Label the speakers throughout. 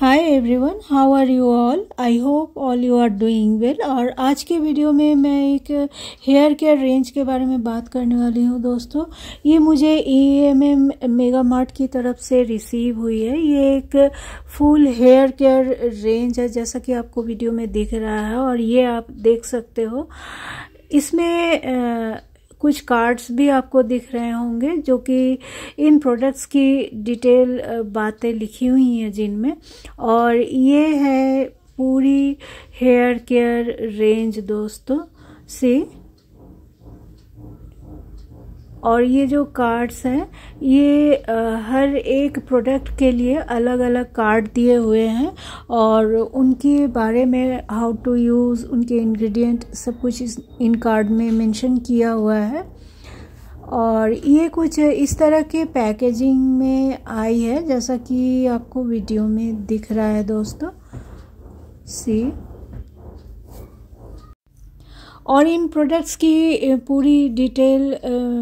Speaker 1: Hi everyone how are you all I hope all you are doing well और आज के video में मैं एक हेयर केयर रेंज के बारे में बात करने वाली हूँ दोस्तों। ये मुझे E M M mega mart की तरफ़ से रिसीव हुई है। ये एक फुल हेयर केयर रेंज है, जैसा कि आपको वीडियो में दिख रहा है और ये आप देख सकते हो। इसमें कुछ कार्ड्स भी आपको दिख रहे होंगे, जो कि इन प्रोडक्ट्स की डिटेल बातें लिखी हुई हैं जिनमें। और ये है पूरी हेयर केयर रेंज दोस्तों से। और ये जो कार्ड्स हैं, ये हर एक प्रोडक्ट के लिए अलग अलग कार्ड दिए हुए हैं और उनके बारे में हाउ टू यूज़ उनके इंग्रेडिएंट सब कुछ इस, इन कार्ड में मेंशन किया हुआ है। और ये कुछ इस तरह के पैकेजिंग में आई है, जैसा कि आपको वीडियो में दिख रहा है दोस्तों। सी और इन प्रोडक्ट्स की पूरी डिटेल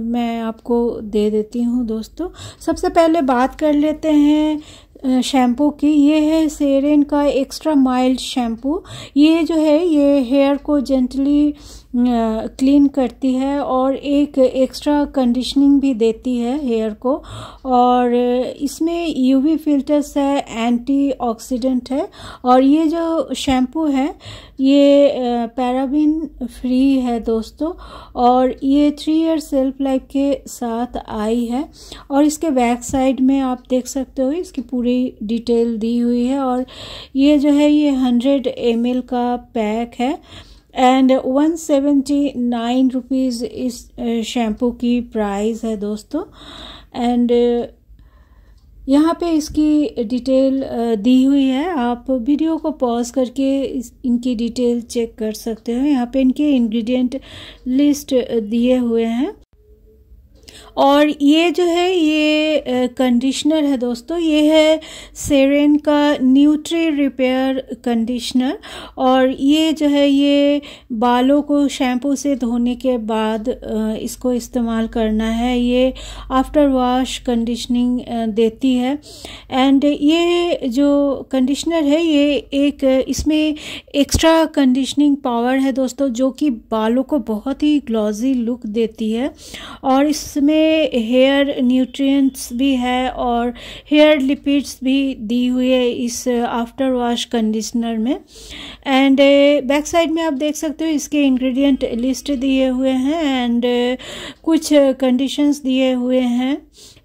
Speaker 1: मैं आपको दे देती हूँ दोस्तों। सबसे पहले बात कर लेते हैं शैम्पू की। ये है सेरेन का एक्स्ट्रा माइल्ड शैम्पू ये जो है, ये हेयर को जेंटली क्लीन करती है और एक एक्स्ट्रा कंडीशनिंग भी देती है हेयर को और इसमें यूवी फिल्टर्स है एंटीऑक्सीडेंट है और ये जो शैम्पू है, ये पैराबिन फ्री है दोस्तों और ये थ्री ईयर सेल्फ लाइफ के साथ आई है और इसके बैक साइड में आप देख सकते हो, इसकी पूरी डिटेल दी हुई है और ये जो है, ये हंड्रेड एम का पैक है। And one seventy nine rupees इस शैम्पू की प्राइस है दोस्तों। एंड यहाँ पे इसकी डिटेल दी हुई है। आप वीडियो को पॉज करके इनकी डिटेल चेक कर सकते हो। यहाँ पे इनके इंग्रेडिएंट लिस्ट दिए हुए हैं। और ये जो है, ये कंडीशनर है दोस्तों, ये है सेरेन का न्यूट्री रिपेयर कंडीशनर और ये जो है, ये बालों को शैम्पू से धोने के बाद इसको इस्तेमाल करना है। ये आफ्टर वॉश कंडीशनिंग देती है। एंड ये जो कंडीशनर है, ये एक, इसमें एक्स्ट्रा कंडीशनिंग पावर है दोस्तों, जो कि बालों को बहुत ही ग्लॉजी लुक देती है। और इसमें हेयर न्यूट्रिएंट्स भी है और हेयर लिपिड्स भी दी हुई है इस आफ्टर वॉश कंडीशनर में। एंड बैक साइड में आप देख सकते हो इसके इंग्रेडिएंट लिस्ट दिए हुए हैं एंड कुछ कंडीशंस दिए हुए हैं।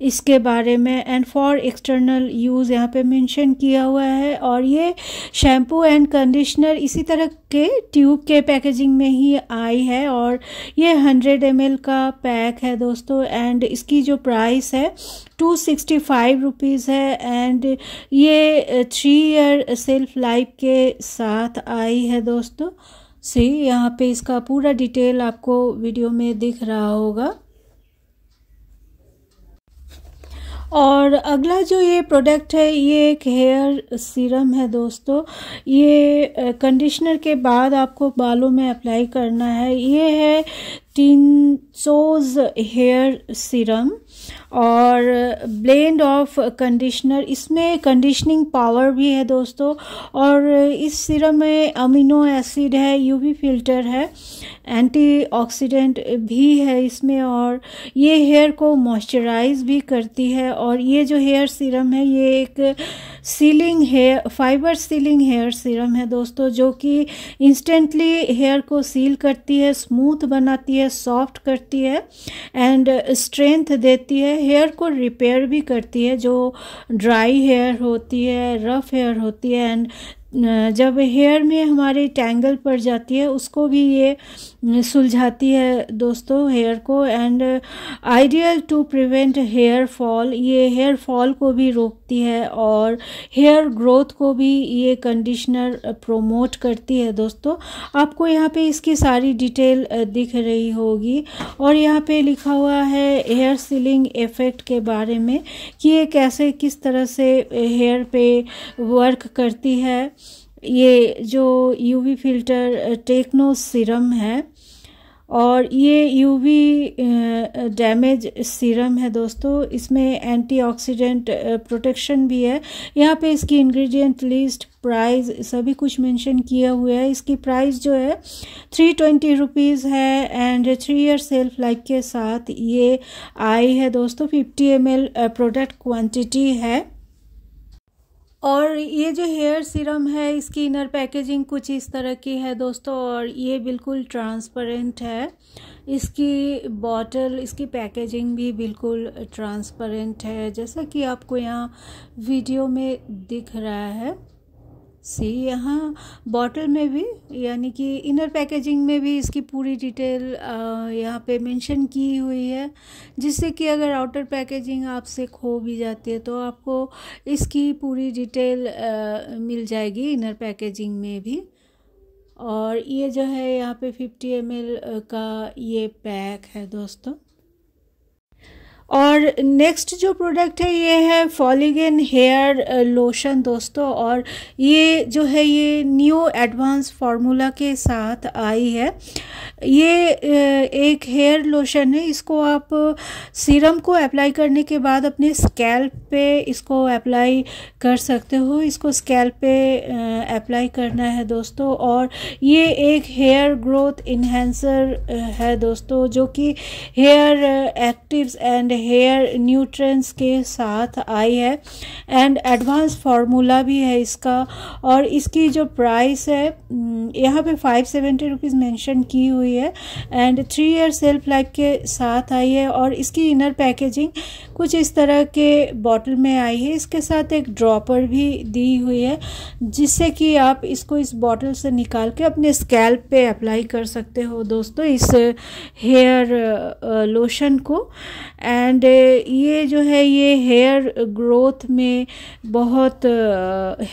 Speaker 1: इसके बारे में एंड फॉर एक्सटर्नल यूज़ यहाँ पे मेंशन किया हुआ है और ये शैम्पू एंड कंडीशनर इसी तरह के ट्यूब के पैकेजिंग में ही आई है और ये हंड्रेड एम का पैक है दोस्तों एंड इसकी जो प्राइस है टू सिक्सटी फाइव रुपीज़ है एंड ये थ्री ईयर सेल्फ लाइफ के साथ आई है दोस्तों। सी यहाँ पे इसका पूरा डिटेल आपको वीडियो में दिख रहा होगा। और अगला जो ये प्रोडक्ट है, ये एक हेयर सीरम है दोस्तों। ये कंडीशनर के बाद आपको बालों में अप्लाई करना है। ये है टिनसोज हेयर सीरम और ब्लेंड ऑफ़ कंडीशनर इसमें कंडीशनिंग पावर भी है दोस्तों, और इस सीरम में अमीनो एसिड है यूवी फ़िल्टर है एंटीऑक्सीडेंट भी है इसमें, और ये हेयर को मॉइस्चराइज भी करती है, और ये जो हेयर सीरम है, ये एक sealing hair fibre sealing hair serum है दोस्तों, जो कि इंस्टेंटली हेयर को सील करती है स्मूथ बनाती है सॉफ्ट करती है एंड स्ट्रेंथ देती है हेयर को रिपेयर भी करती है, जो ड्राई हेयर होती है रफ हेयर होती है एंड जब हेयर में हमारे टैंगल पड़ जाती है, उसको भी ये सुलझाती है दोस्तों हेयर को and ideal to prevent hair fall ये हेयर फॉल को भी रोकती है और हेयर ग्रोथ को भी ये कंडीशनर प्रोमोट करती है दोस्तों। आपको यहाँ पे इसकी सारी डिटेल दिख रही होगी और यहाँ पे लिखा हुआ है हेयर सीलिंग इफ़ेक्ट के बारे में कि ये कैसे, किस तरह से हेयर पे वर्क करती है। ये जो यूवी फ़िल्टर टेक्नो सीरम है, और ये यूवी डैमेज सीरम है दोस्तों। इसमें एंटीऑक्सीडेंट प्रोटेक्शन भी है। यहाँ पे इसकी इंग्रेडिएंट लिस्ट प्राइस सभी कुछ मेंशन किया हुआ है। इसकी प्राइस जो है थ्री ट्वेंटी रुपीज़ है and three year self life के साथ ये आई है दोस्तों। फिफ्टी एम प्रोडक्ट क्वांटिटी है। और ये जो हेयर सीरम है, इसकी इनर पैकेजिंग कुछ इस तरह की है दोस्तों और ये बिल्कुल ट्रांसपेरेंट है। इसकी बॉटल इसकी पैकेजिंग भी बिल्कुल ट्रांसपेरेंट है। जैसा कि आपको यहाँ वीडियो में दिख रहा है। सी, यहाँ बॉटल में भी, यानी कि इनर पैकेजिंग में भी इसकी पूरी डिटेल यहाँ पे मेंशन की हुई है। जिससे कि अगर आउटर पैकेजिंग आपसे खो भी जाती है तो आपको इसकी पूरी डिटेल मिल जाएगी इनर पैकेजिंग में भी। और ये जो है, यहाँ पे 50 एम का ये पैक है दोस्तों। और नेक्स्ट जो प्रोडक्ट है, ये है फॉलीगेन हेयर लोशन दोस्तों। और ये जो है, ये न्यू एडवांस फार्मूला के साथ आई है। ये एक हेयर लोशन है। इसको आप सीरम को अप्लाई करने के बाद अपने स्कैल्प पे इसको अप्लाई कर सकते हो। इसको स्कैल्प पे अप्लाई करना है दोस्तों। और ये एक हेयर ग्रोथ इन्हेंसर है दोस्तों, जो कि hair actives and hair nutrients के साथ आई है। एंड एडवांस फार्मूला भी है इसका। और इसकी जो प्राइस है यहाँ पे फाइव सेवेंटी रुपीज़ मैंशन की हुई है। And three year self life के साथ आई है। और इसकी इनर पैकेजिंग कुछ इस तरह के बॉटल में आई है। इसके साथ एक ड्रॉपर भी दी हुई है, जिससे कि आप इसको इस बॉटल से निकाल के अपने स्कैल्प पे अप्लाई कर सकते हो दोस्तों, इस हेयर लोशन को। एंड ये जो है ये हेयर ग्रोथ में बहुत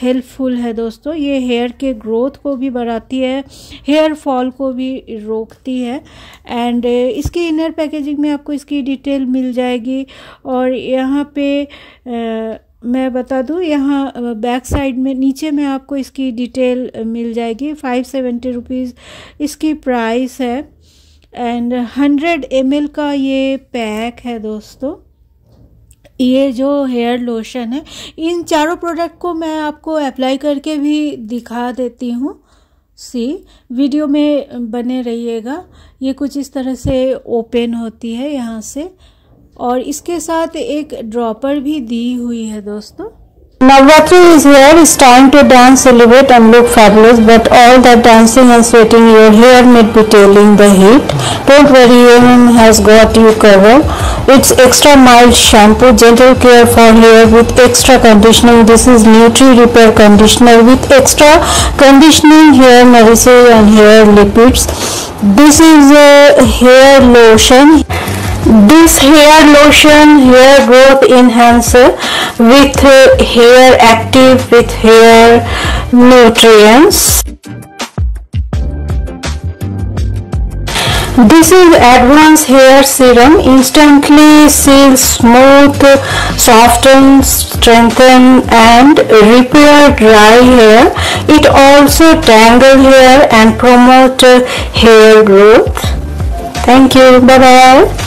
Speaker 1: हेल्पफुल है दोस्तों। ये हेयर के ग्रोथ को भी बढ़ाती है हेयर फॉल को भी रोकती है। एंड इसकी इनर पैकेजिंग में आपको इसकी डिटेल मिल जाएगी। और यहाँ पे आ, मैं बता दूँ यहाँ बैक साइड में नीचे में आपको इसकी डिटेल मिल जाएगी। फाइव सेवेंटी रुपीज़ इसकी प्राइस है। एंड हंड्रेड एम का ये पैक है दोस्तों। ये जो हेयर लोशन है, इन चारों प्रोडक्ट को मैं आपको अप्लाई करके भी दिखा देती हूँ। सी वीडियो में बने रहिएगा। ये कुछ इस तरह से ओपन होती है यहाँ से। और इसके साथ एक ड्रॉपर भी दी हुई है दोस्तों।
Speaker 2: Navratri is here. It's time to dance, celebrate and look fabulous. But all that dancing and sweating, your hair may be tailing the heat. Don't worry, AM has got you covered. It's extra mild shampoo, gentle care for hair with extra conditioning. This is Nutri Repair Conditioner with extra conditioning hair nourishing and hair lipids. This is a hair lotion this hair lotion hair growth enhancer with hair active with hair nutrients. This is advanced hair serum. Instantly seals smooth soften strengthen and repair dry hair. It also tangle hair and promote hair growth. Thank you. Bye bye